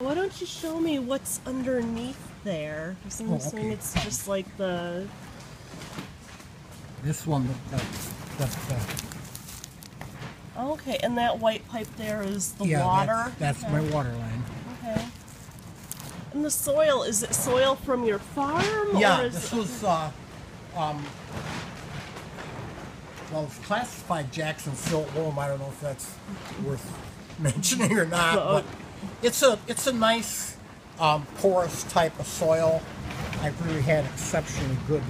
Why don't you show me what's underneath there? 'Cause I'm Oh, assuming okay. it's just like the. This one, Okay, and that white pipe there is the yeah, water. That's, that's okay. my water line. Okay. And the soil is it soil from your farm? Yeah, or is this was, uh, um, well, it's classified Jackson silt loam. I don't know if that's worth mentioning or not, Well, but it's a it's a nice um, porous type of soil. I've really had exceptionally good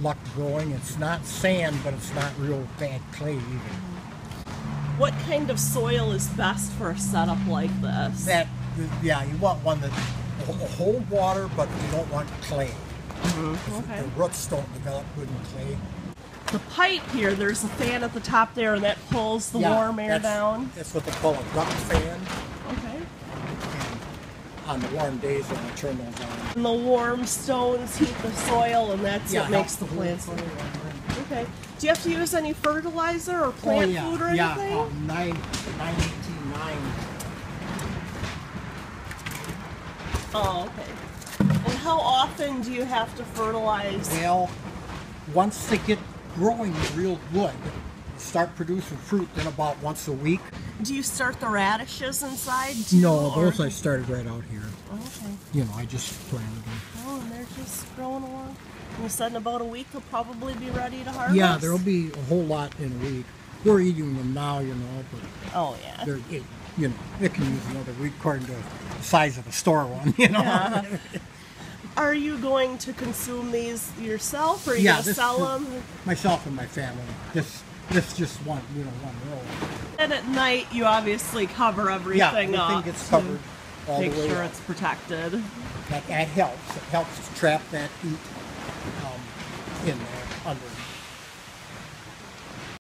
luck growing. It's not sand, but it's not real bad clay either. what kind of soil is best for a setup like this? That yeah, you want one that hold water, but you don't want clay. 'Cause Okay. The roots don't develop good in clay. The pipe here, there's a fan at the top there, and that pulls the Yeah, warm air that's- down. That's what they call a duct fan. On the warm days, when I turn those on. And the warm stones heat the soil, and that's Yeah, what makes the plants. plant grow. Okay. Do you have to use any fertilizer or plant oh, yeah, food or yeah, anything? um, nine, nine eighteen nine. Oh, okay. And how often do you have to fertilize? Well, once they get growing real good, start producing fruit, then about once a week. Do you start the radishes inside? Too, No, those I started right out here. Oh, okay. You know, I just planted them. Oh, and they're just growing along. You said in about a week they'll probably be ready to harvest. Yeah, there'll be a whole lot in a week. We're eating them now, you know, but Oh yeah. they're, it, you know, it can use another week according to the size of a store one, you know. Yeah. Are you going to consume these yourself, or are you Yeah, going to this- sell them? Myself and my family. This, this just one, you know, one row. And at night, you obviously cover everything Yeah, up. gets covered all Make the way sure up. it's protected. That, that helps. It helps to trap that heat um, in there under.